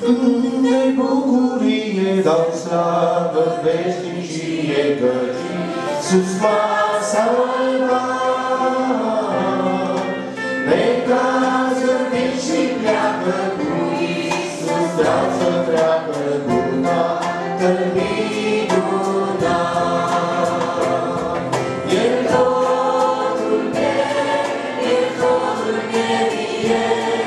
Când de bucurie dau slavă veșnicie căci sus masa Ne cază și pleacă cu Iisus, vreau să treacă buna, minuna. E totul pe, e totul pe, e